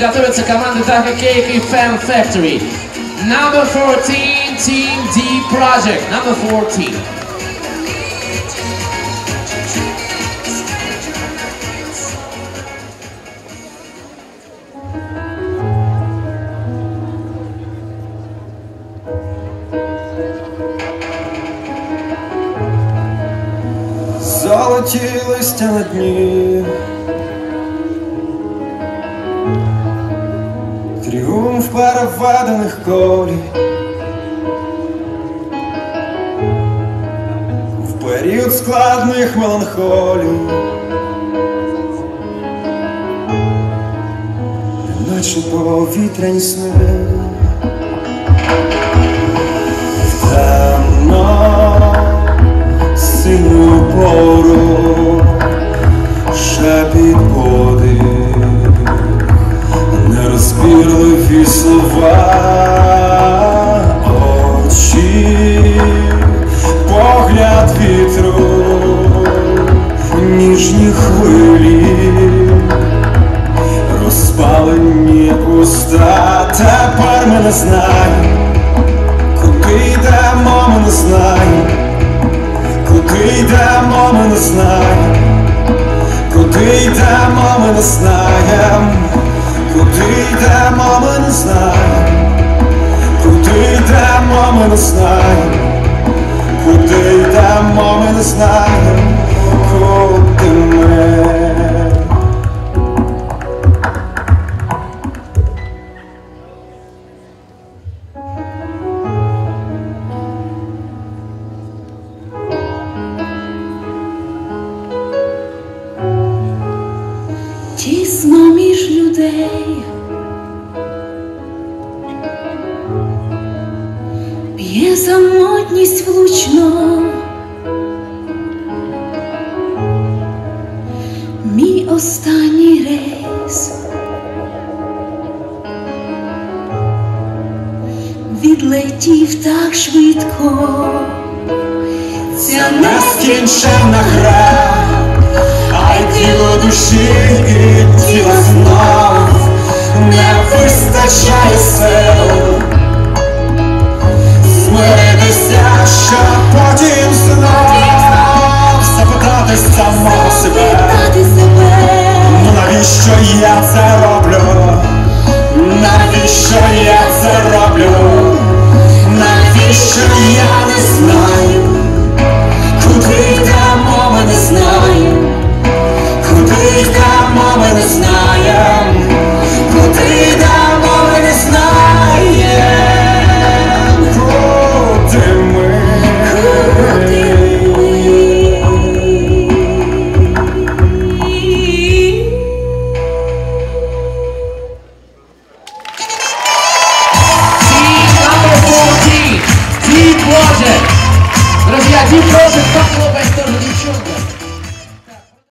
готовятся команды Taka Cake и Fan Factory. Number 14, Team D Project. Number 14. Золоті листя на дні, тріумф переведених колій, в період складних меланхолій, наче повітряні сни. Темно синю пору, шепіт подих, слова, очі, погляд вітру, ніжні хвилі, розпалені пуста, тепер ми не знаємо, куди йдемо, ми не знаємо. Куди йдемо, ми не знаємо, куди йдемо, ми не знаємо, знаємо, куди йдемо, ми не знаємо, куди йдемо, ми не знаємо, куди ми. Тісно між людей Б'є самотність влучно. Мій останній рейс. Відлетів так швидко. Ця Нескінченна гра, а й тіло душі Mexico.